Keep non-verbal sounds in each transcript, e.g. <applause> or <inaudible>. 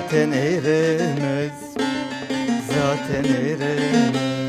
zaten eremez Zaten eremez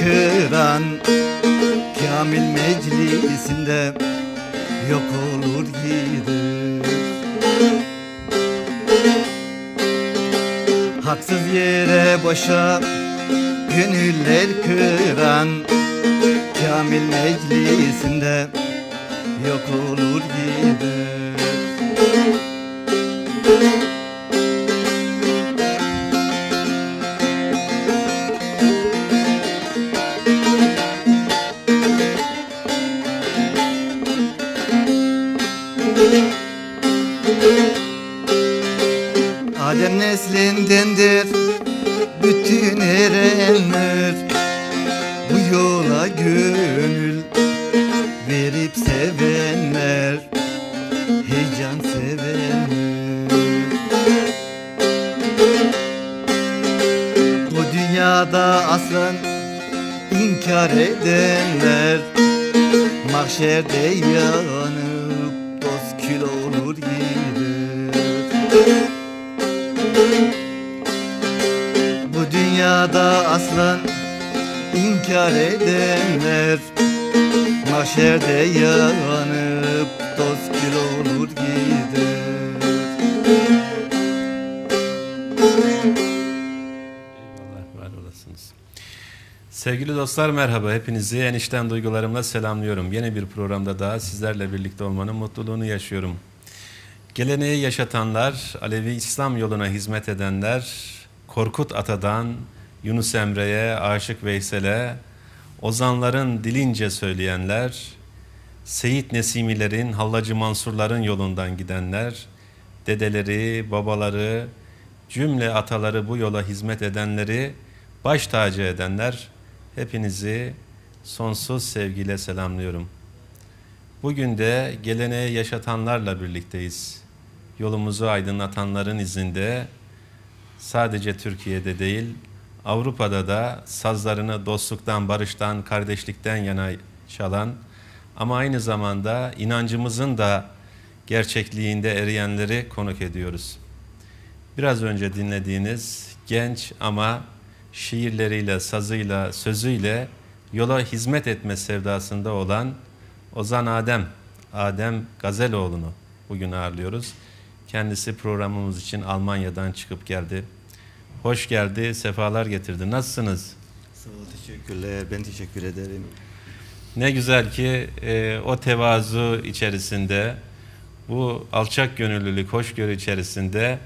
kıran Kamil meclisinde yok olur gider. Haksız yere boşa gönüller kıran Kamil meclisinde yok olur gider Olasınız. Sevgili dostlar merhaba. Hepinizi enişten duygularımla selamlıyorum. Yeni bir programda daha sizlerle birlikte olmanın mutluluğunu yaşıyorum. Geleneği yaşatanlar, Alevi İslam yoluna hizmet edenler, Korkut Ata'dan Yunus Emre'ye, Aşık Veysel'e, ozanların dilince söyleyenler, Seyit Nesimilerin, Hallacı Mansurların yolundan gidenler, dedeleri, babaları, cümle ataları bu yola hizmet edenleri baş tacı edenler hepinizi sonsuz sevgiyle selamlıyorum. Bugün de geleneği yaşatanlarla birlikteyiz. Yolumuzu aydınlatanların izinde sadece Türkiye'de değil Avrupa'da da sazlarını dostluktan, barıştan, kardeşlikten yana çalan ama aynı zamanda inancımızın da gerçekliğinde eriyenleri konuk ediyoruz. Biraz önce dinlediğiniz genç ama şiirleriyle, sazıyla, sözüyle yola hizmet etme sevdasında olan Ozan Adem, Adem Gazeloğlu'nu bugün ağırlıyoruz. Kendisi programımız için Almanya'dan çıkıp geldi. Hoş geldi, sefalar getirdi. Nasılsınız? Sağ ol teşekkürler ben teşekkür ederim Ne güzel ki e, o tevazu içerisinde, bu alçak gönüllülük, hoşgörü içerisinde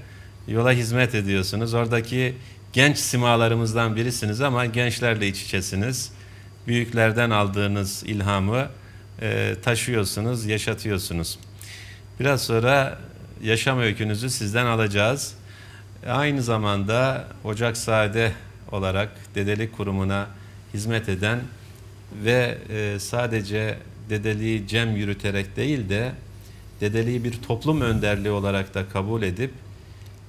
yola hizmet ediyorsunuz. Oradaki genç simalarımızdan birisiniz ama gençlerle iç içesiniz. Büyüklerden aldığınız ilhamı e, taşıyorsunuz, yaşatıyorsunuz. Biraz sonra yaşam öykünüzü sizden alacağız. Aynı zamanda Ocak Sade olarak Dedelik Kurumu'na hizmet eden ve e, sadece dedeliği cem yürüterek değil de dedeliği bir toplum önderliği olarak da kabul edip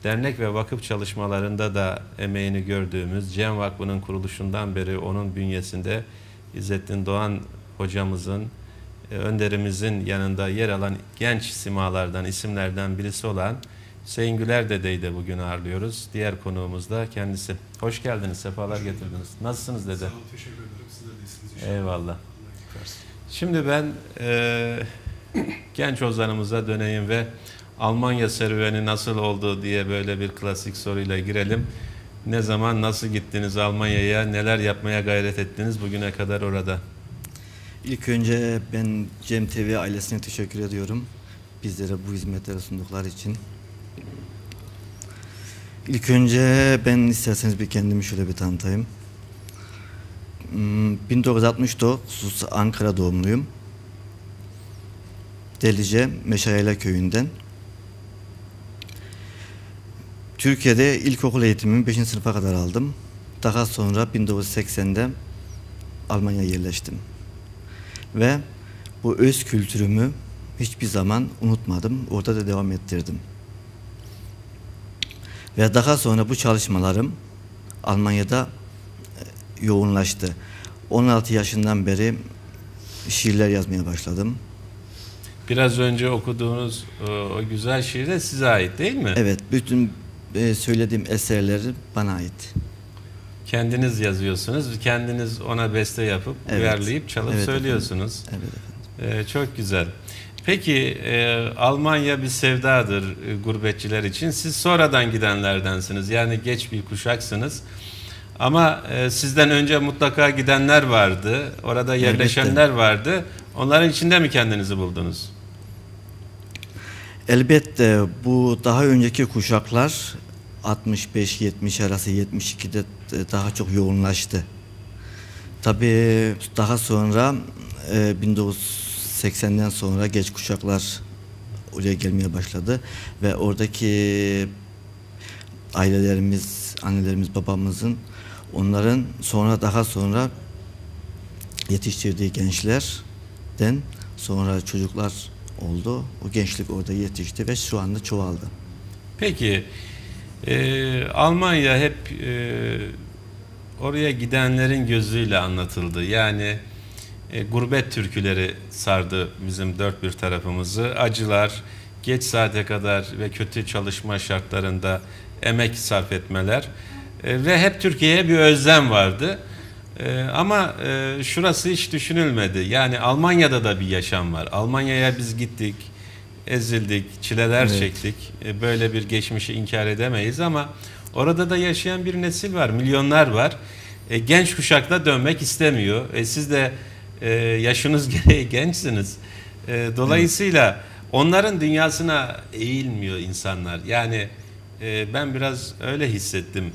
dernek ve vakıf çalışmalarında da emeğini gördüğümüz Cem Vakfı'nın kuruluşundan beri onun bünyesinde İzzettin Doğan hocamızın, e, önderimizin yanında yer alan genç simalardan, isimlerden birisi olan Hüseyin Güler dedeyi de bugün ağırlıyoruz. Diğer konuğumuz da kendisi. Hoş geldiniz, sefalar getirdiniz. Nasılsınız dede? Sağ olun, teşekkür ederim. Sizler de iyisiniz inşallah. Eyvallah. Şimdi ben e, genç ozanımıza döneyim ve Almanya serüveni nasıl oldu diye böyle bir klasik soruyla girelim. Ne zaman nasıl gittiniz Almanya'ya, neler yapmaya gayret ettiniz bugüne kadar orada? İlk önce ben Cem TV ailesine teşekkür ediyorum. Bizlere bu hizmetleri sundukları için. İlk önce ben isterseniz bir kendimi şöyle bir tanıtayım. Hmm, 1969 Ankara doğumluyum. Delice Meşayela köyünden. Türkiye'de ilkokul eğitimimi 5. sınıfa kadar aldım. Daha sonra 1980'de Almanya'ya yerleştim. Ve bu öz kültürümü hiçbir zaman unutmadım. Orada da devam ettirdim. Ve daha sonra bu çalışmalarım Almanya'da e, yoğunlaştı. 16 yaşından beri şiirler yazmaya başladım. Biraz önce okuduğunuz e, o güzel şiir de size ait değil mi? Evet, bütün e, söylediğim eserleri bana ait. Kendiniz yazıyorsunuz, kendiniz ona beste yapıp Evet. uyarlayıp çalıp Evet söylüyorsunuz. Evet efendim. Ee, çok güzel. Peki e, Almanya bir sevdadır e, gurbetçiler için. Siz sonradan gidenlerdensiniz. Yani geç bir kuşaksınız. Ama e, sizden önce mutlaka gidenler vardı. Orada yerleşenler vardı. Onların içinde mi kendinizi buldunuz? Elbette bu daha önceki kuşaklar 65-70 arası 72'de e, daha çok yoğunlaştı. Tabii daha sonra e, 1980'den sonra geç kuşaklar oraya gelmeye başladı ve oradaki ailelerimiz, annelerimiz, babamızın onların sonra daha sonra yetiştirdiği gençlerden sonra çocuklar oldu. O gençlik orada yetişti ve şu anda çoğaldı. Peki e, Almanya hep e, oraya gidenlerin gözüyle anlatıldı. Yani e, gurbet türküleri sardı bizim dört bir tarafımızı. Acılar, geç saate kadar ve kötü çalışma şartlarında emek sarf etmeler E, ve hep Türkiye'ye bir özlem vardı. E, ama e, şurası hiç düşünülmedi. Yani Almanya'da da bir yaşam var. Almanya'ya biz gittik, ezildik, çileler Evet. çektik. E, böyle bir geçmişi inkar edemeyiz ama orada da yaşayan bir nesil var, milyonlar var. E, genç kuşak da dönmek istemiyor. E, siz de e, yaşınız <laughs> gereği gençsiniz. E, dolayısıyla onların dünyasına eğilmiyor insanlar. Yani e, ben biraz öyle hissettim.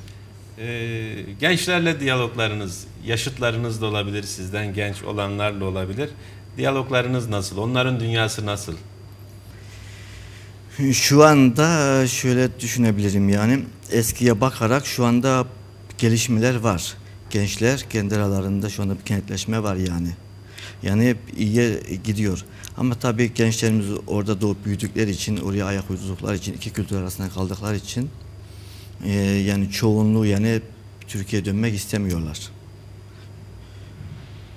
E, gençlerle diyaloglarınız, yaşıtlarınız da olabilir, sizden genç olanlarla olabilir. Diyaloglarınız nasıl? Onların dünyası nasıl? Şu anda şöyle düşünebilirim yani eskiye bakarak şu anda gelişmeler var. Gençler kendi aralarında şu anda bir kenetleşme var yani. Yani iyiye gidiyor. Ama tabii gençlerimiz orada doğup büyüdükleri için, oraya ayak uydurdukları için, iki kültür arasında kaldıkları için e, yani çoğunluğu yani Türkiye'ye dönmek istemiyorlar.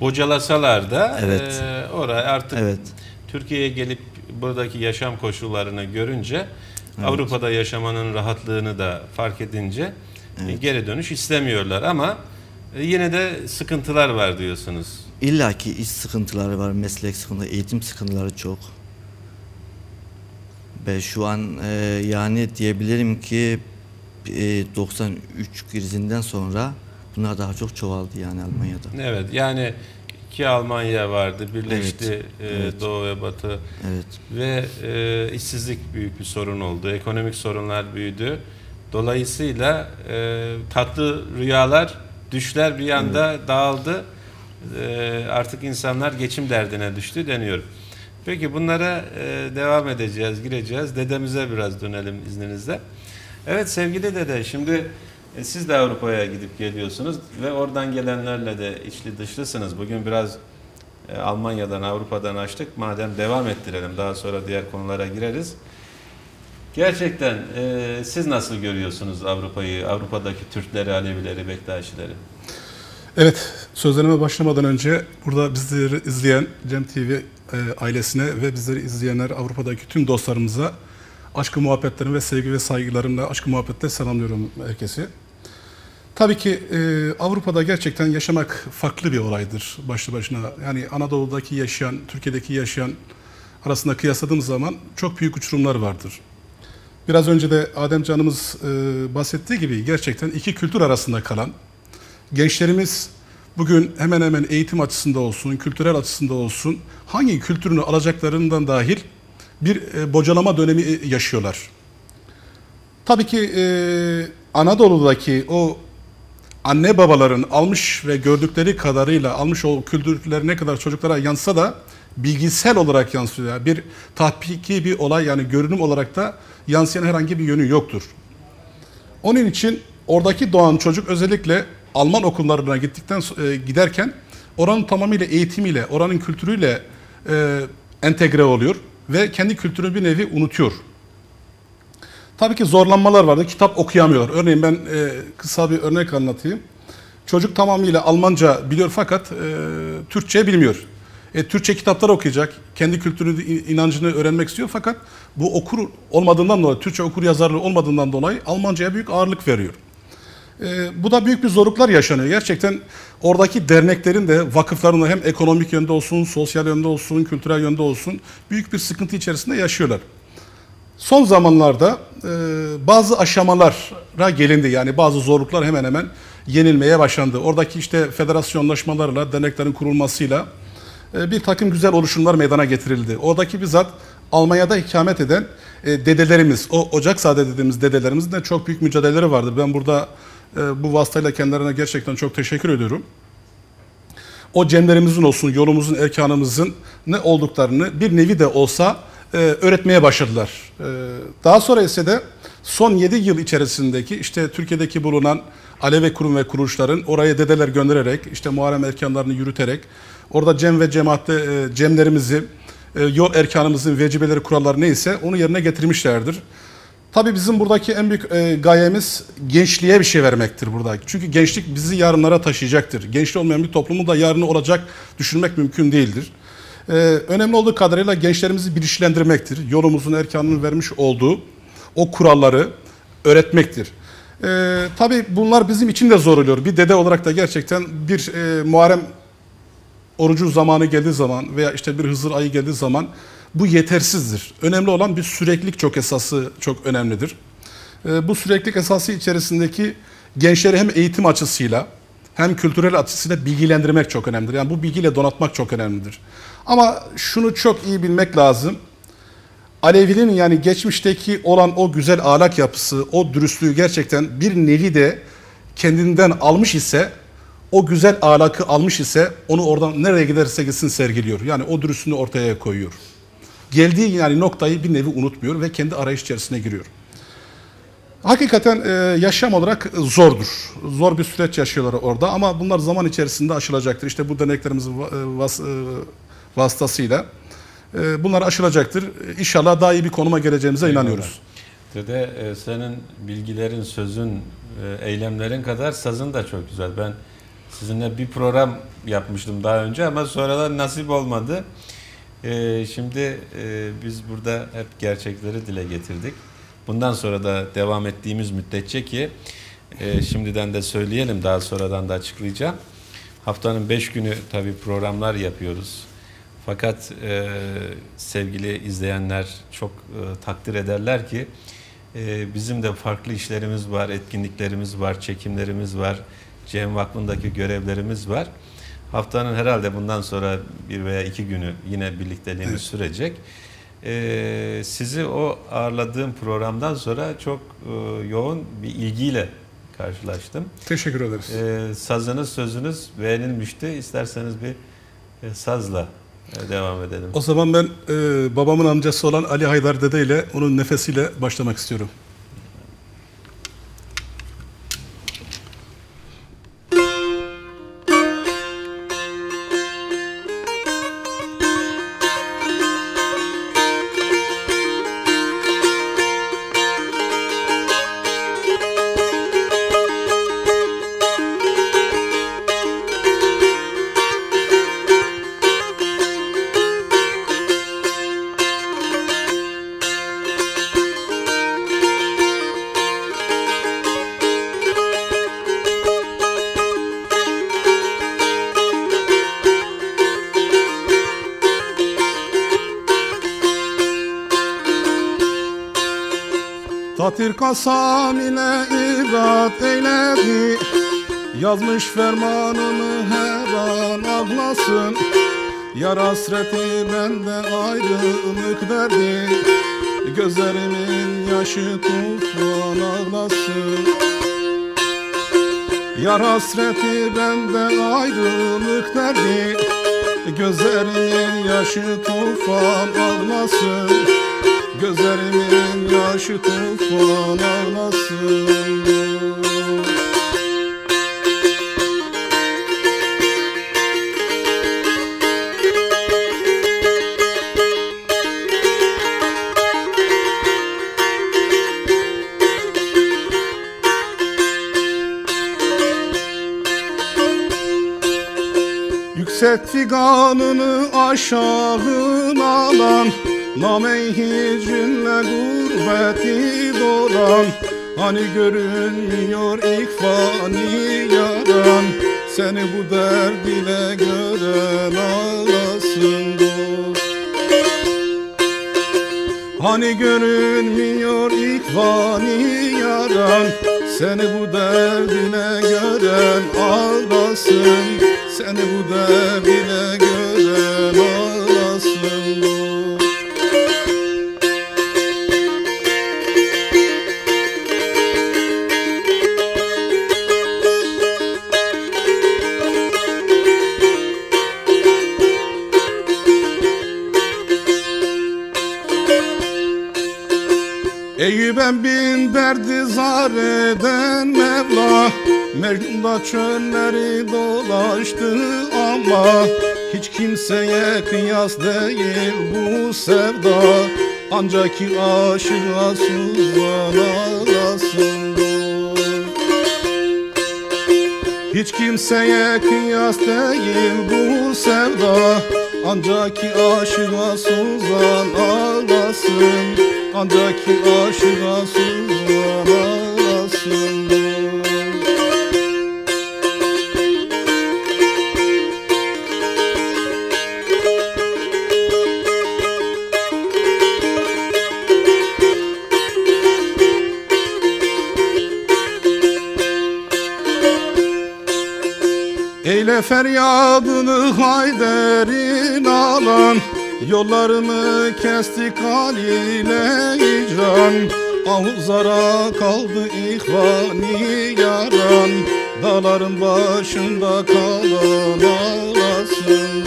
Bocalasalar da Evet. e, oraya artık Evet. Türkiye'ye gelip buradaki yaşam koşullarını görünce Avrupa'da yaşamanın rahatlığını da fark edince e, geri dönüş istemiyorlar ama e, yine de sıkıntılar var diyorsunuz. İlla ki iş sıkıntıları var, meslek sıkıntıları, eğitim sıkıntıları çok. Ve şu an e, yani diyebilirim ki e, 93 krizinden sonra bunlar daha çok çoğaldı yani Almanya'da. Evet yani iki Almanya vardı birleşti Evet, e, evet. Doğu ve Batı Evet. ve e, işsizlik büyük bir sorun oldu. Ekonomik sorunlar büyüdü. Dolayısıyla e, tatlı rüyalar, düşler bir anda dağıldı. E, artık insanlar geçim derdine düştü deniyor. Peki bunlara e, devam edeceğiz, gireceğiz. Dedemize biraz dönelim izninizle. Evet sevgili dede, şimdi e, siz de Avrupa'ya gidip geliyorsunuz ve oradan gelenlerle de içli dışlısınız. Bugün biraz e, Almanya'dan, Avrupa'dan açtık. Madem devam ettirelim, daha sonra diğer konulara gireriz. Gerçekten e, siz nasıl görüyorsunuz Avrupa'yı, Avrupa'daki Türkleri, Alevileri, Bektaşileri? Evet, sözlerime başlamadan önce burada bizleri izleyen Cem TV e, ailesine ve bizleri izleyenler Avrupa'daki tüm dostlarımıza aşkı muhabbetlerim ve sevgi ve saygılarımla aşkı muhabbetle selamlıyorum herkesi. Tabii ki e, Avrupa'da gerçekten yaşamak farklı bir olaydır başlı başına. Yani Anadolu'daki yaşayan, Türkiye'deki yaşayan arasında kıyasladığımız zaman çok büyük uçurumlar vardır. Biraz önce de Adem Canımız e, bahsettiği gibi gerçekten iki kültür arasında kalan, gençlerimiz bugün hemen hemen eğitim açısında olsun, kültürel açısında olsun hangi kültürünü alacaklarından dahil bir e, bocalama dönemi e, yaşıyorlar. Tabii ki e, Anadolu'daki o anne babaların almış ve gördükleri kadarıyla almış o kültürleri ne kadar çocuklara yansısa da bilgisel olarak yansıyor. Yani bir tahkiki bir olay yani görünüm olarak da yansıyan herhangi bir yönü yoktur. Onun için oradaki doğan çocuk özellikle Alman okullarına gittikten e, giderken oranın tamamıyla eğitimiyle, oranın kültürüyle e, entegre oluyor ve kendi kültürünü bir nevi unutuyor. Tabii ki zorlanmalar vardı. Kitap okuyamıyorlar. Örneğin ben e, kısa bir örnek anlatayım. Çocuk tamamıyla Almanca biliyor fakat e, Türkçe bilmiyor. E, Türkçe kitaplar okuyacak, kendi kültürünü, inancını öğrenmek istiyor fakat bu okur olmadığından dolayı, Türkçe okur yazarlığı olmadığından dolayı Almanca'ya büyük ağırlık veriyor. E, bu da büyük bir zorluklar yaşanıyor. Gerçekten oradaki derneklerin de vakıfların da hem ekonomik yönde olsun, sosyal yönde olsun, kültürel yönde olsun büyük bir sıkıntı içerisinde yaşıyorlar. Son zamanlarda e, bazı aşamalara gelindi. Yani bazı zorluklar hemen hemen yenilmeye başlandı. Oradaki işte federasyonlaşmalarla, derneklerin kurulmasıyla e, bir takım güzel oluşumlar meydana getirildi. Oradaki bizzat Almanya'da ikamet eden e, dedelerimiz, o Ocaksade dediğimiz dedelerimizin de çok büyük mücadeleleri vardı. Ben burada e, bu vasıtayla kendilerine gerçekten çok teşekkür ediyorum. O cemlerimizin olsun, yolumuzun, erkanımızın ne olduklarını bir nevi de olsa e, öğretmeye başladılar. E, daha sonra ise de son 7 yıl içerisindeki işte Türkiye'deki bulunan Alevi kurum ve kuruluşların oraya dedeler göndererek, işte Muharrem erkanlarını yürüterek, orada cem ve cemaatte e, cemlerimizi, e, yol erkanımızın vecibeleri, kuralları neyse onu yerine getirmişlerdir. Tabii bizim buradaki en büyük e, gayemiz gençliğe bir şey vermektir burada. Çünkü gençlik bizi yarınlara taşıyacaktır. Gençli olmayan bir toplumu da yarını olacak düşünmek mümkün değildir. Ee, önemli olduğu kadarıyla gençlerimizi bilinçlendirmektir. Yolumuzun erkanının vermiş olduğu o kuralları öğretmektir. Ee, tabii bunlar bizim için de zor oluyor. Bir dede olarak da gerçekten bir e, Muharrem orucu zamanı geldiği zaman veya işte bir Hızır ayı geldiği zaman bu yetersizdir. Önemli olan bir süreklilik çok esası çok önemlidir. Ee, bu süreklilik esası içerisindeki gençleri hem eğitim açısıyla hem kültürel açısıyla bilgilendirmek çok önemlidir. Yani bu bilgiyle donatmak çok önemlidir. Ama şunu çok iyi bilmek lazım. Alevinin yani geçmişteki olan o güzel ahlak yapısı, o dürüstlüğü gerçekten bir nevi de kendinden almış ise, o güzel ahlakı almış ise onu oradan nereye giderse gitsin sergiliyor. Yani o dürüstlüğünü ortaya koyuyor. Geldiği yani noktayı bir nevi unutmuyor ve kendi arayış içerisine giriyor. Hakikaten e, yaşam olarak zordur. Zor bir süreç yaşıyorlar orada ama bunlar zaman içerisinde aşılacaktır. İşte bu deneklerimizin e, vas, e, vasıtasıyla e, bunlar aşılacaktır. İnşallah daha iyi bir konuma geleceğimize Eyvallah. inanıyoruz. Dede e, senin bilgilerin, sözün, e, eylemlerin kadar sazın da çok güzel. Ben sizinle bir program yapmıştım daha önce ama sonradan nasip olmadı. E, şimdi e, biz burada hep gerçekleri dile getirdik. Bundan sonra da devam ettiğimiz müddetçe ki e, şimdiden de söyleyelim daha sonradan da açıklayacağım. Haftanın beş günü tabii programlar yapıyoruz. Fakat e, sevgili izleyenler çok takdir ederler ki bizim de farklı işlerimiz var, etkinliklerimiz var, çekimlerimiz var, Cem Vakfı'ndaki görevlerimiz var. Haftanın herhalde bundan sonra bir veya iki günü yine birlikteliğimiz Evet. sürecek. E, sizi o ağırladığım programdan sonra çok e, yoğun bir ilgiyle karşılaştım. Teşekkür ederiz. E, sazınız, sözünüz beğenilmişti. İsterseniz bir e, sazla e, devam edelim. O zaman ben e, babamın amcası olan Ali Haydar Dede ile onun nefesiyle başlamak istiyorum. Yazmış fermanını her an ağlasın Yar hasreti bende ayrılık derdi Gözlerimin yaşı tufan ağlasın. Yar hasreti bende ayrılık derdi Gözlerimin yaşı tufan ağlasın. Gözlerimin yaşı tufan ağlasın Yüksek figanını aşağı alan Nameyhi cümle gurbeti dolan. Hani görünmüyor ikfani yaran Seni bu derd ile gören ağlasın dost. Hani görünmüyor ikvani yaran Seni bu derdine gören ağlasın Seni bu derdine gören ağlasın dost Eyüp'en bin derdi zar Mevla Mecnun'da çölleri dolaştı ama Hiç kimseye kıyas değil bu sevda. Ancak ki aşığa suzan ağlasın dost hiç kimseye kıyas değil bu sevda. Ancak ki aşığa suzan ağlasın Ancak ki aşığa suzan ağlasın Eyle feryadını Hayder'in alan Yollarını kestik haliyle icran Ahuzara kaldı ihvani yaran Dağların başında kalan ağlasın.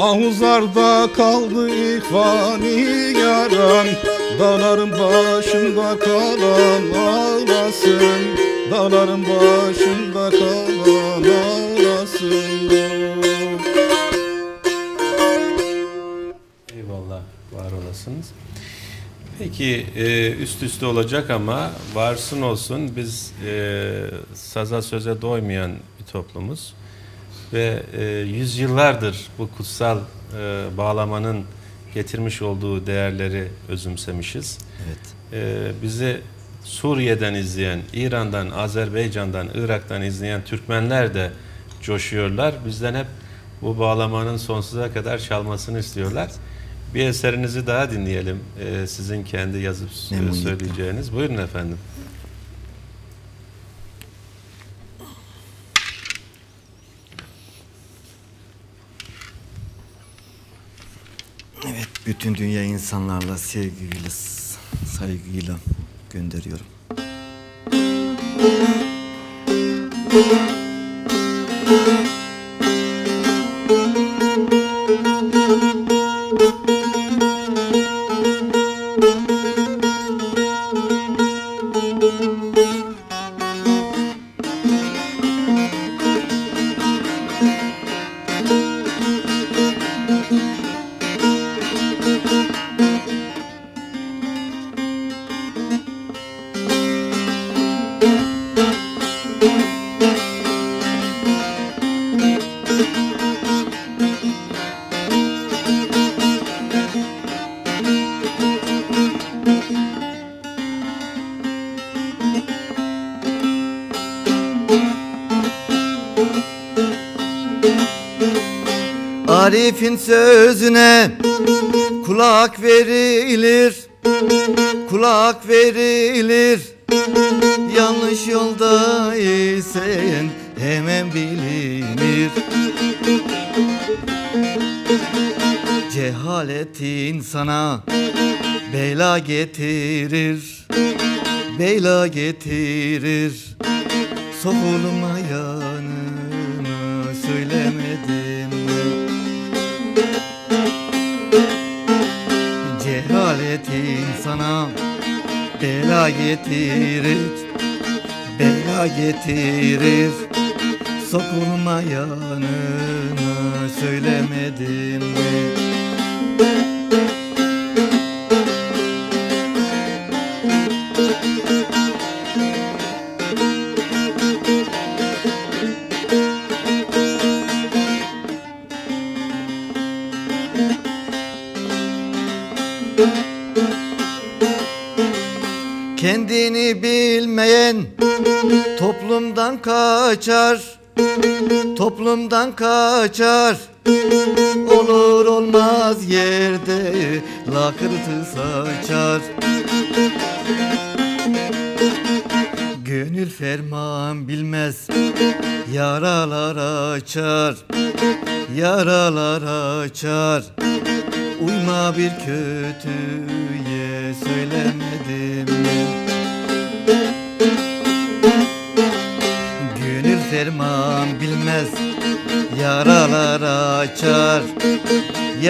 Ahuzarda kaldı ihvani yaran Dağların başında kalan ağlasın Dağların başında kalan ağlasın Eyvallah, var olasınız. Peki e, üst üste olacak ama varsın olsun biz e, saza söze doymayan bir toplumuz ve e, yüzyıllardır bu kutsal e, bağlamanın getirmiş olduğu değerleri özümsemişiz. Evet. E, bizi Suriye'den izleyen, İran'dan, Azerbaycan'dan, Irak'tan izleyen Türkmenler de coşuyorlar. Bizden hep bu bağlamanın sonsuza kadar çalmasını istiyorlar. Bir eserinizi daha dinleyelim. Ee, sizin kendi yazıp s- Memnuniyetle. söyleyeceğiniz. Buyurun efendim. Evet, bütün dünya insanlarla sevgiyle, saygıyla gönderiyorum. Arif'in getirir Bela getirir Sokulma yanına söylemedim mi? Cehaletin sana bela getirir Bela getirir Sokulma yanına söylemedim mi? Kaçar Toplumdan kaçar. Olur olmaz yerde lakırtı saçar. Gönül ferman bilmez Yaralar açar. Yaralar açar. Uyma bir kötüye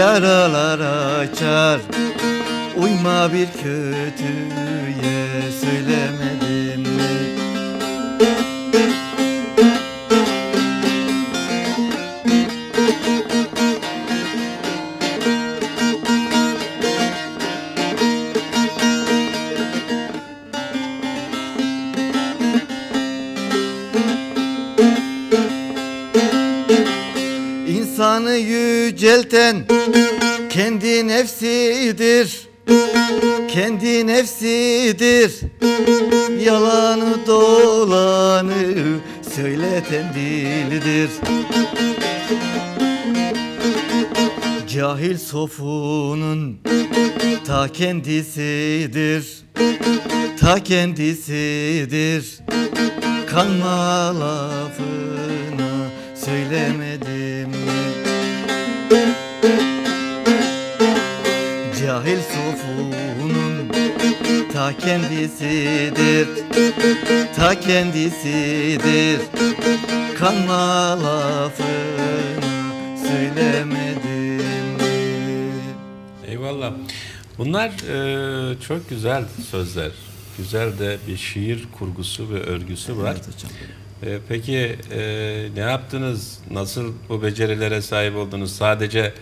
Yaralar açar. Uyma bir kötüye İnsanı yücelten kendi nefsidir. Kendi nefsidir. Yalanı dolanı söyleten dilidir Cahil sofunun ta kendisidir. Ta kendisidir. Kanma lafına söylemedim Cahil sofunun ta kendisidir Ta kendisidir Kanma lafına söylemedim mi? Eyvallah. Bunlar e, çok güzel sözler. Güzel de bir şiir kurgusu ve örgüsü var. Evet hocam. E, peki e, ne yaptınız? Nasıl bu becerilere sahip oldunuz? Sadece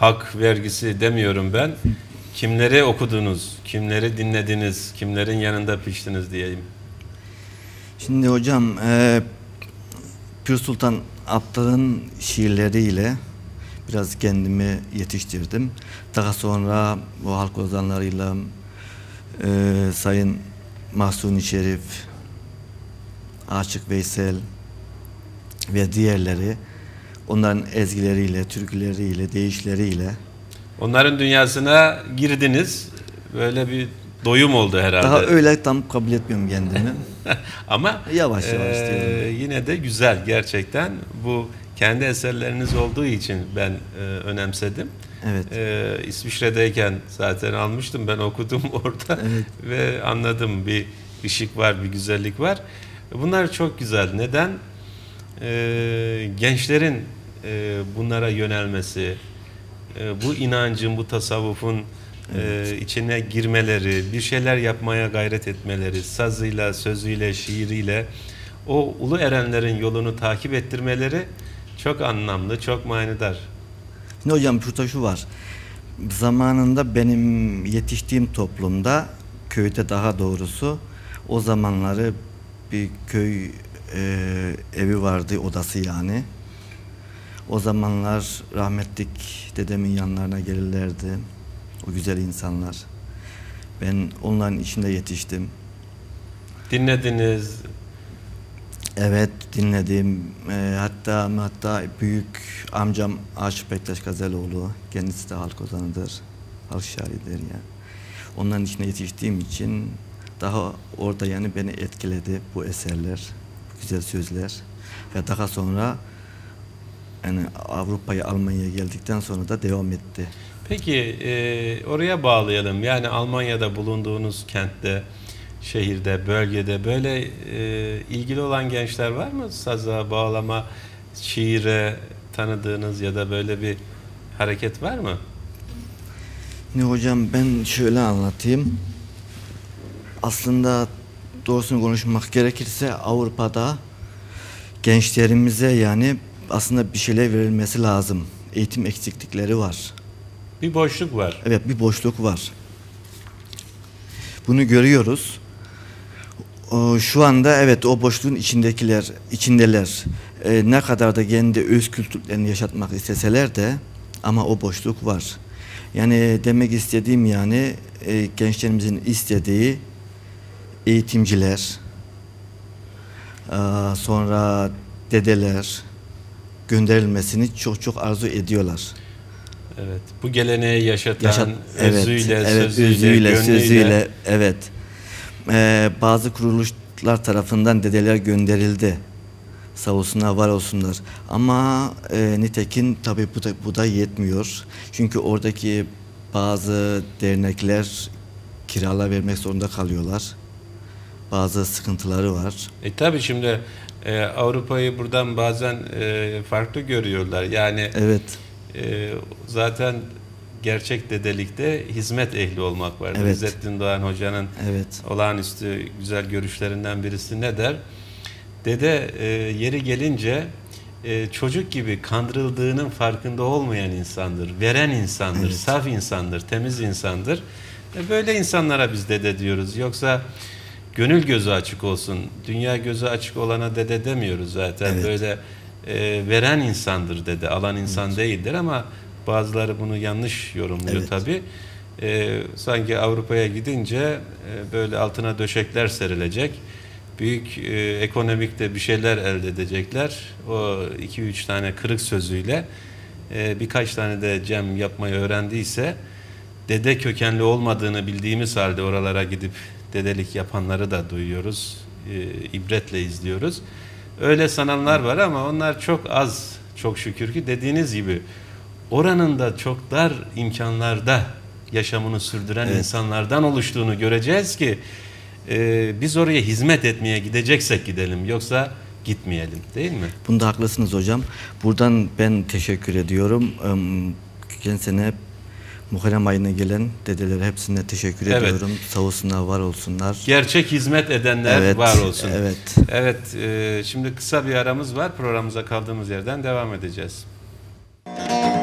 hak vergisi demiyorum ben. Kimleri okudunuz? Kimleri dinlediniz? Kimlerin yanında piştiniz diyeyim. Şimdi hocam e, Pür Sultan Abdal'ın şiirleriyle biraz kendimi yetiştirdim. Daha sonra bu halk ozanlarıyla e, Sayın Mahsuni Şerif, Aşık Veysel ve diğerleri onların ezgileriyle, türküleriyle, deyişleriyle Onların dünyasına girdiniz. Böyle bir doyum oldu herhalde. daha öyle tam kabul etmiyorum kendimi. <laughs> Ama Yavaş yavaş diyorum. yine de güzel gerçekten. Bu kendi eserleriniz olduğu için ben eee, önemsedim. Evet. Eee, İsviçre'deyken zaten almıştım ben okudum <laughs> orada Evet. ve anladım bir ışık var bir güzellik var. Bunlar çok güzel. Neden? Eee, gençlerin eee, bunlara yönelmesi, eee, bu inancın, bu tasavvufun eee, içine girmeleri, bir şeyler yapmaya gayret etmeleri, sazıyla, sözüyle, şiiriyle o ulu erenlerin yolunu takip ettirmeleri çok anlamlı, çok manidar. Şimdi hocam şurada şu var. Zamanında benim yetiştiğim toplumda köyde daha doğrusu o zamanları bir köy e, evi vardı odası yani. O zamanlar rahmetlik dedemin yanlarına gelirlerdi. O güzel insanlar. Ben onların içinde yetiştim. Dinlediniz, Evet dinledim. Ee, hatta hatta büyük amcam Aşık Bektaş Gazeloğlu. Kendisi de halk ozanıdır. Halk şairidir ya. onların içine yetiştiğim için daha orada yani beni etkiledi bu eserler, bu güzel sözler ve daha sonra yani Avrupa'ya Almanya'ya geldikten sonra da devam etti. Peki e, oraya bağlayalım. Yani Almanya'da bulunduğunuz kentte, şehirde, bölgede böyle e, ilgili olan gençler var mı? Saza, bağlama, şiire tanıdığınız ya da böyle bir hareket var mı? Ne hocam ben şöyle anlatayım. Aslında doğrusunu konuşmak gerekirse Avrupa'da gençlerimize yani aslında bir şeyler verilmesi lazım. Eğitim eksiklikleri var. Bir boşluk var. Evet bir boşluk var. Bunu görüyoruz. Şu anda evet o boşluğun içindekiler, içindeler. Ee, ne kadar da kendi öz kültürlerini yaşatmak isteseler de ama o boşluk var. Yani demek istediğim yani e, gençlerimizin istediği eğitimciler, aa, sonra dedeler gönderilmesini çok çok arzu ediyorlar. Evet. Bu geleneği yaşatan, Yaşat, evet, özüyle, evet, sözüyle, özüyle, gönlüyle. sözüyle, evet. Ee, bazı kuruluşlar tarafından dedeler gönderildi. Sağ olsunlar, var olsunlar. Ama e, nitekim tabii bu da, bu da yetmiyor. Çünkü oradaki bazı dernekler kiralar vermek zorunda kalıyorlar. Bazı sıkıntıları var. E tabi şimdi e, Avrupa'yı buradan bazen e, farklı görüyorlar. Yani Evet, e, zaten gerçek dedelikte hizmet ehli olmak var. Evet. İzzettin Doğan Hoca'nın evet, olağanüstü güzel görüşlerinden birisi ne der? Dede e, yeri gelince e, çocuk gibi kandırıldığının farkında olmayan insandır, veren insandır, Evet. saf insandır, temiz insandır. E, böyle insanlara biz dede diyoruz. Yoksa gönül gözü açık olsun, dünya gözü açık olana dede demiyoruz zaten. Evet. Böyle e, veren insandır dede, alan insan değildir ama bazıları bunu yanlış yorumluyor Evet. tabii. E, sanki Avrupa'ya gidince e, böyle altına döşekler serilecek. Büyük e, ekonomikte bir şeyler elde edecekler. O iki üç tane kırık sözüyle e, birkaç tane de cem yapmayı öğrendiyse dede kökenli olmadığını bildiğimiz halde oralara gidip dedelik yapanları da duyuyoruz. E, ibretle izliyoruz. Öyle sananlar var ama onlar çok az çok şükür ki dediğiniz gibi oranın da çok dar imkanlarda yaşamını sürdüren Evet. insanlardan oluştuğunu göreceğiz ki e, biz oraya hizmet etmeye gideceksek gidelim yoksa gitmeyelim değil mi? Bunda haklısınız hocam. Buradan ben teşekkür ediyorum. Geçen sene Muharrem ayına gelen dedelere hepsine teşekkür Evet. ediyorum. Sağ olsunlar, var olsunlar. Gerçek hizmet edenler Evet, var olsun. evet. Evet, e, şimdi kısa bir aramız var. Programımıza kaldığımız yerden devam edeceğiz. Kime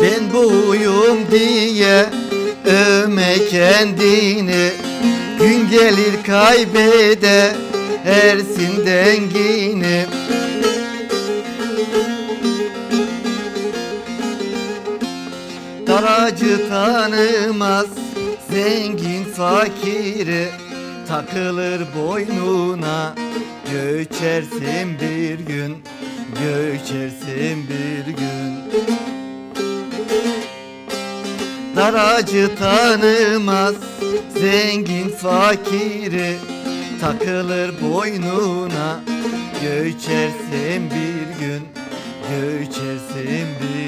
Ben buyum diye övme kendini. Gün gelir kaybede ersin dengini. Daracı tanımaz zengin fakiri Takılır boynuna. Göçersin bir gün Göçersin bir gün. Daracı tanımaz zengin fakiri. Takılır boynuna. Göçersin bir gün Göçersin bir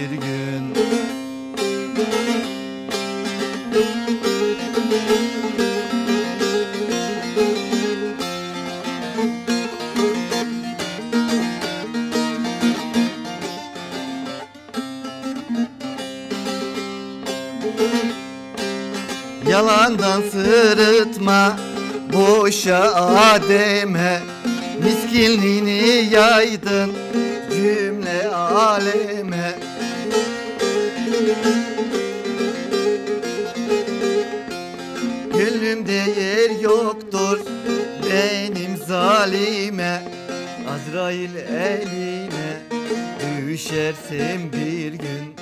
Yalandan sırıtma boşa ademe. Miskinliğini yaydın cümle aleme. Gönlümde yer yoktur benim zalime. Azrail eline düşersin bir gün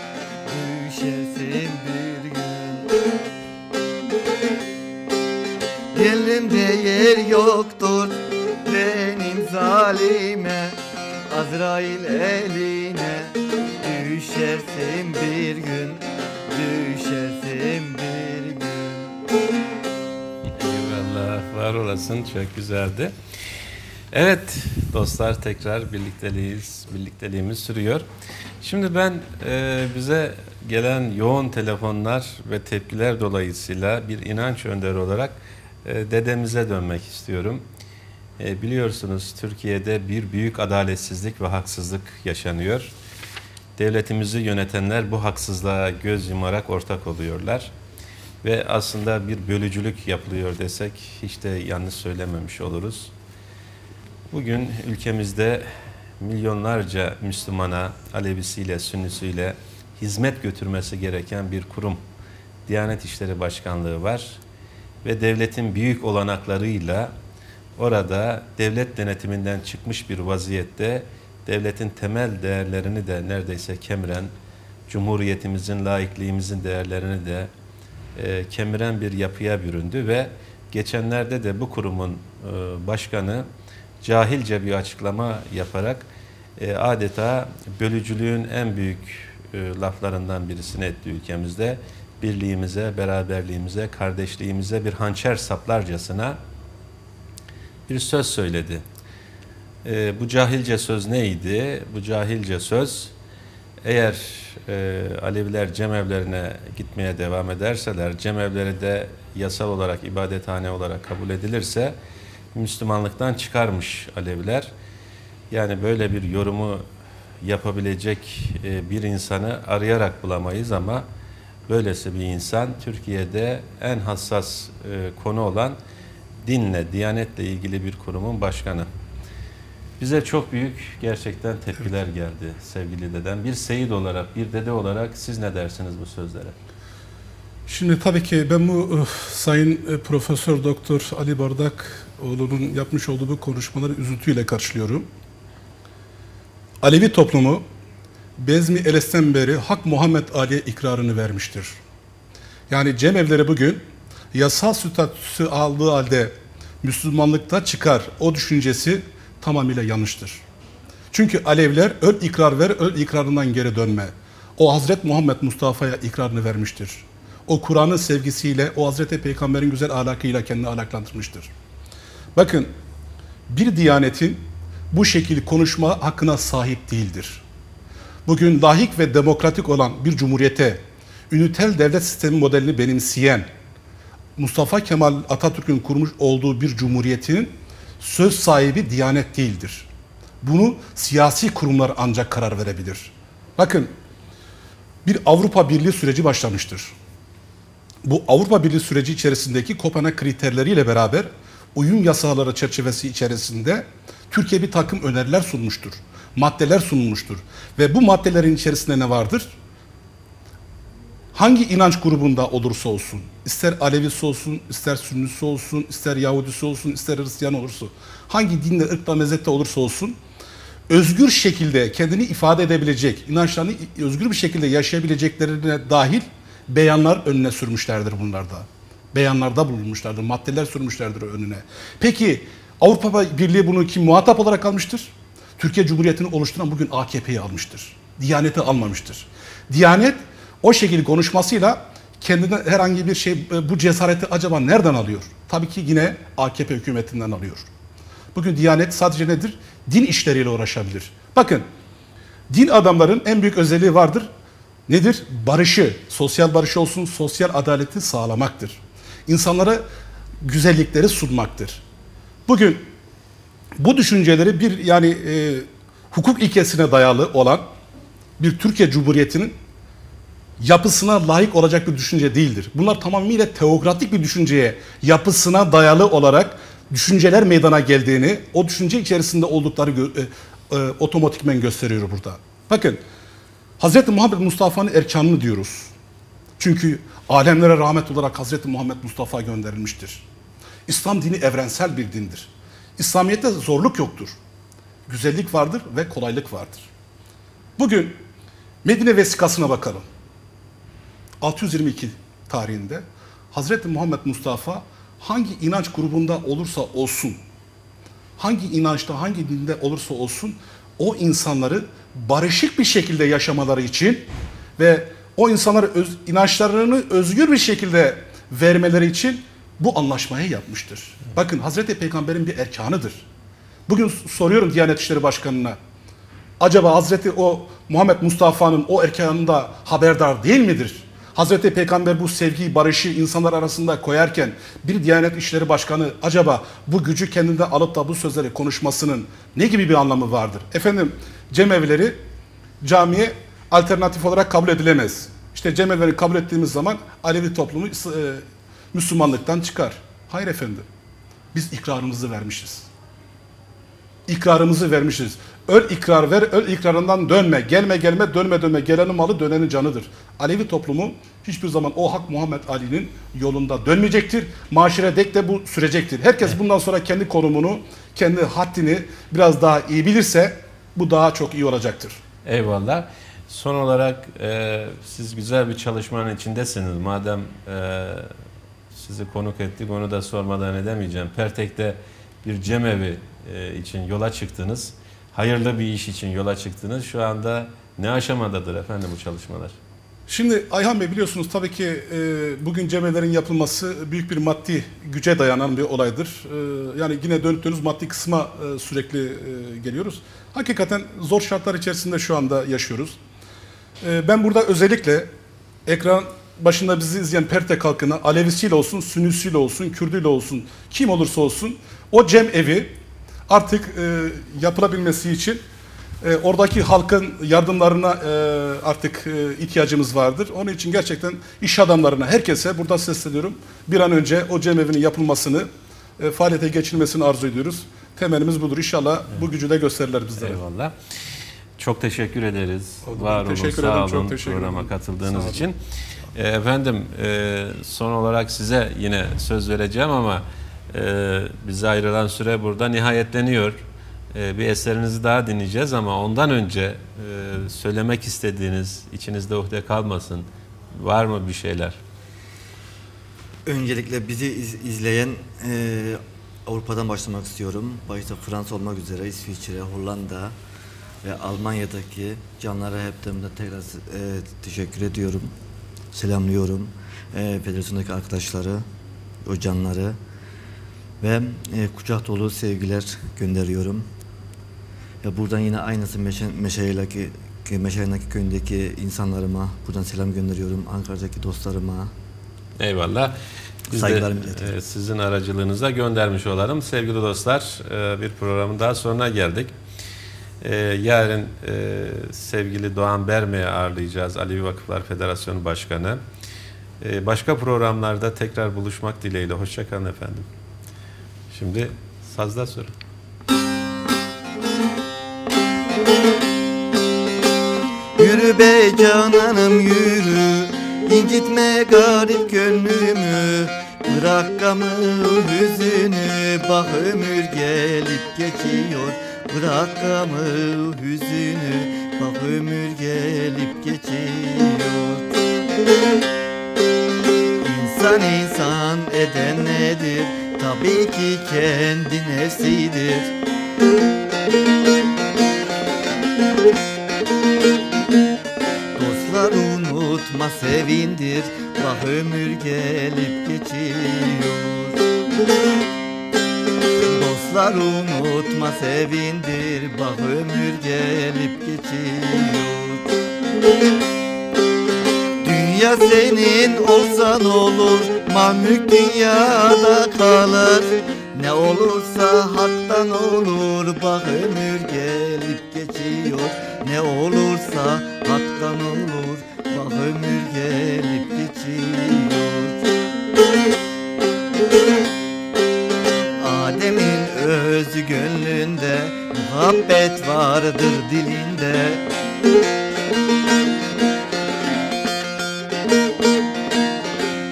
Düşersin yer yoktur benim zalime Azrail eline düşersin bir gün Düşersin bir gün Eyvallah, var olasın. Çok güzeldi. Evet dostlar tekrar birlikteliyiz, birlikteliğimiz sürüyor. Şimdi ben e, bize gelen yoğun telefonlar ve tepkiler dolayısıyla bir inanç önderi olarak dedemize dönmek istiyorum. E, biliyorsunuz Türkiye'de bir büyük adaletsizlik ve haksızlık yaşanıyor. Devletimizi yönetenler bu haksızlığa göz yumarak ortak oluyorlar. Ve aslında bir bölücülük yapılıyor desek hiç de yanlış söylememiş oluruz. Bugün ülkemizde milyonlarca Müslümana, Alevisiyle, Sünnisiyle hizmet götürmesi gereken bir kurum. Diyanet İşleri Başkanlığı var ve devletin büyük olanaklarıyla orada devlet denetiminden çıkmış bir vaziyette devletin temel değerlerini de neredeyse kemiren, Cumhuriyetimizin, laikliğimizin değerlerini de e, kemiren bir yapıya büründü ve geçenlerde de bu kurumun e, başkanı cahilce bir açıklama yaparak e, adeta bölücülüğün en büyük e, laflarından birisini etti ülkemizde. Birliğimize, beraberliğimize, kardeşliğimize bir hançer saplarcasına bir söz söyledi. E, bu cahilce söz neydi? Bu cahilce söz eğer e, Aleviler cemevlerine gitmeye devam ederseler, cemevleri de yasal olarak ibadethane olarak kabul edilirse Müslümanlıktan çıkarmış Aleviler. Yani böyle bir yorumu yapabilecek e, bir insanı arayarak bulamayız ama böylesi bir insan Türkiye'de en hassas e, konu olan dinle, diyanetle ilgili bir kurumun başkanı. Bize çok büyük gerçekten tepkiler geldi sevgili dedem. Bir seyit olarak, bir dede olarak siz ne dersiniz bu sözlere? Şimdi tabii ki ben bu e, Sayın e, Profesör Doktor Ali Bardak oğlunun yapmış olduğu bu konuşmaları üzüntüyle karşılıyorum. Alevi toplumu Bezmi Eles'ten beri Hak Muhammed Ali'ye ikrarını vermiştir. Yani cemevleri bugün yasal statüsü aldığı halde Müslümanlıkta çıkar o düşüncesi tamamıyla yanlıştır. Çünkü Alevler öl ikrar ver, öl ikrarından geri dönme. o Hazret Muhammed Mustafa'ya ikrarını vermiştir. O Kur'an'ın sevgisiyle, o Hazreti Peygamber'in güzel ahlakıyla kendini ahlaklandırmıştır. Bakın, bir diyanetin bu şekilde konuşma hakkına sahip değildir. Bugün lahik ve demokratik olan bir cumhuriyete, ünitel devlet sistemi modelini benimseyen, Mustafa Kemal Atatürk'ün kurmuş olduğu bir cumhuriyetin söz sahibi diyanet değildir. Bunu siyasi kurumlar ancak karar verebilir. Bakın bir Avrupa Birliği süreci başlamıştır. Bu Avrupa Birliği süreci içerisindeki Kopenhag kriterleriyle beraber uyum yasaları çerçevesi içerisinde Türkiye bir takım öneriler sunmuştur. Maddeler sunulmuştur. Ve bu maddelerin içerisinde ne vardır? hangi inanç grubunda olursa olsun, ister Alevisi olsun, ister Sünnisi olsun, ister Yahudisi olsun, ister Hristiyan olursa, hangi dinde, ırkta, mezhepte olursa olsun, özgür şekilde kendini ifade edebilecek, inançlarını özgür bir şekilde yaşayabileceklerine dahil beyanlar önüne sürmüşlerdir bunlarda. Beyanlarda bulunmuşlardır, maddeler sürmüşlerdir önüne. Peki Avrupa Birliği bunu kim muhatap olarak almıştır? Türkiye Cumhuriyeti'ni oluşturan bugün AKP'yi almıştır. Diyaneti almamıştır. Diyanet o şekilde konuşmasıyla kendine herhangi bir şey bu cesareti acaba nereden alıyor? Tabii ki yine AKP hükümetinden alıyor. Bugün Diyanet sadece nedir? Din işleriyle uğraşabilir. Bakın din adamların en büyük özelliği vardır. Nedir? Barışı, sosyal barışı olsun, sosyal adaleti sağlamaktır. İnsanlara güzellikleri sunmaktır. Bugün bu düşünceleri bir yani e, hukuk ilkesine dayalı olan bir Türkiye Cumhuriyeti'nin yapısına layık olacak bir düşünce değildir. Bunlar tamamıyla teokratik bir düşünceye, yapısına dayalı olarak düşünceler meydana geldiğini, o düşünce içerisinde oldukları gö- e, e, otomatikmen gösteriyor burada. Bakın, Hz. Muhammed Mustafa'nın erkanını diyoruz. Çünkü alemlere rahmet olarak Hz. Muhammed Mustafa gönderilmiştir. İslam dini evrensel bir dindir. İslamiyet'te zorluk yoktur. Güzellik vardır ve kolaylık vardır. Bugün Medine vesikasına bakalım. 622 tarihinde Hazreti Muhammed Mustafa hangi inanç grubunda olursa olsun, hangi inançta, hangi dinde olursa olsun o insanları barışık bir şekilde yaşamaları için ve o insanları öz, inançlarını özgür bir şekilde vermeleri için bu anlaşmayı yapmıştır. Bakın Hazreti Peygamber'in bir erkanıdır. Bugün soruyorum Diyanet İşleri Başkanı'na. Acaba Hazreti o Muhammed Mustafa'nın o erkanında haberdar değil midir? Hazreti Peygamber bu sevgiyi, barışı insanlar arasında koyarken bir Diyanet İşleri Başkanı acaba bu gücü kendinde alıp da bu sözleri konuşmasının ne gibi bir anlamı vardır? Efendim cemevleri camiye alternatif olarak kabul edilemez. İşte cemevleri kabul ettiğimiz zaman Alevi toplumu e, Müslümanlıktan çıkar. Hayır efendim. Biz ikrarımızı vermişiz. İkrarımızı vermişiz. Öl ikrar ver, öl ikrarından dönme. Gelme gelme, dönme dönme. Gelenin malı dönenin canıdır. Alevi toplumu hiçbir zaman o Hak Muhammed Ali'nin yolunda dönmeyecektir. Maşire dek de bu sürecektir. Herkes bundan sonra kendi konumunu, kendi haddini biraz daha iyi bilirse bu daha çok iyi olacaktır. Eyvallah. Son olarak e, siz güzel bir çalışmanın içindesiniz. Madem e, sizi konuk ettik onu da sormadan edemeyeceğim. Pertek'te bir cemevi e, için yola çıktınız. Hayırlı bir iş için yola çıktınız. Şu anda ne aşamadadır efendim bu çalışmalar? Şimdi Ayhan Bey biliyorsunuz tabii ki e, bugün cemevlerin yapılması büyük bir maddi güce dayanan bir olaydır. E, yani yine dönüp dönüp maddi kısma e, sürekli e, geliyoruz. Hakikaten zor şartlar içerisinde şu anda yaşıyoruz. E, ben burada özellikle ekran başında bizi izleyen Pertek halkına Alevisiyle olsun, Sünnisiyle olsun, Kürdüyle olsun, kim olursa olsun o cem evi artık e, yapılabilmesi için e, oradaki halkın yardımlarına e, artık e, ihtiyacımız vardır. Onun için gerçekten iş adamlarına, herkese burada sesleniyorum. Bir an önce o cemevinin yapılmasını, e, faaliyete geçilmesini arzu ediyoruz. Temelimiz budur. İnşallah evet. bu gücü de gösterirler bizlere. Eyvallah. Çok teşekkür ederiz. Oldu. Var olun, sağ olun çok teşekkür programa ederim. katıldığınız için. E, Efendim e, son olarak size yine söz vereceğim ama e, bize ayrılan süre burada nihayetleniyor. E, bir eserinizi daha dinleyeceğiz ama ondan önce e, söylemek istediğiniz, içinizde uhde kalmasın. Var mı bir şeyler? Öncelikle bizi iz- izleyen e, Avrupa'dan başlamak istiyorum. Başta Fransa olmak üzere İsviçre, Hollanda, ve Almanya'daki canlara hepten tekrar e, teşekkür ediyorum. Selamlıyorum. E, federasyondaki arkadaşları, o canları ve e, kucak dolu sevgiler gönderiyorum. Ya buradan yine aynısı Meşe, Meşehir'deki Meşehir'deki köyündeki insanlarıma buradan selam gönderiyorum. Ankara'daki dostlarıma. Eyvallah. Biz Saygılarımı de e, sizin aracılığınızla göndermiş olalım. Sevgili dostlar e, bir programın daha sonuna geldik. E, yarın e, sevgili Doğan Berme'yi ağırlayacağız. Alevi Vakıflar Federasyonu Başkanı. E, başka programlarda tekrar buluşmak dileğiyle. Hoşçakalın efendim. Şimdi sazda soru. Yürü be cananım yürü incitme garip gönlümü Bırak gamı hüzünü Bak ömür gelip geçiyor Bırak gamı hüzünü Bak ömür gelip geçiyor. İnsan insan eden nedir? Tabii ki kendi nefsidir. Dostlar unutma sevindir. Bak ömür gelip geçiyor Dostlar unutma sevindir. Bak ömür gelip geçiyor. Dünya senin olsa ne olur Mal mülk dünyada kalır. Ne olursa haktan olur Bak ömür gelip geçiyor. Ne olursa haktan olur Bak ömür gelip geçiyor vardır dilinde.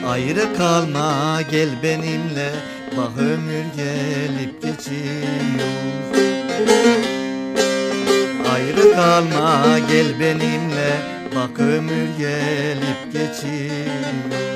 Ayrı kalma gel benimle. Bak ömür gelip geçiyor. Ayrı kalma gel benimle. Bak ömür gelip geçiyor